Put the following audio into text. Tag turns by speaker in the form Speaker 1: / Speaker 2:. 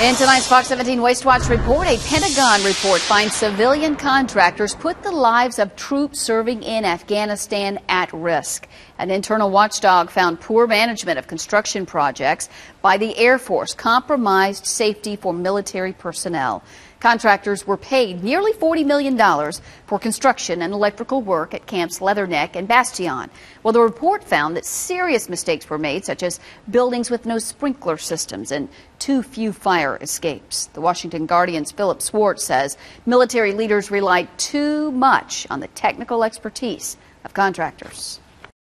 Speaker 1: In tonight's Fox 17 Waste Watch report, a Pentagon report finds civilian contractors put the lives of troops serving in Afghanistan at risk. An internal watchdog found poor management of construction projects by the Air Force compromised safety for military personnel. Contractors were paid nearly $40 million for construction and electrical work at Camps Leatherneck and Bastion. Well, the report found that serious mistakes were made, such as buildings with no sprinkler systems and too few fire escapes. The Washington Guardian's Phillip Swarts says military leaders relied too much on the technical expertise of contractors.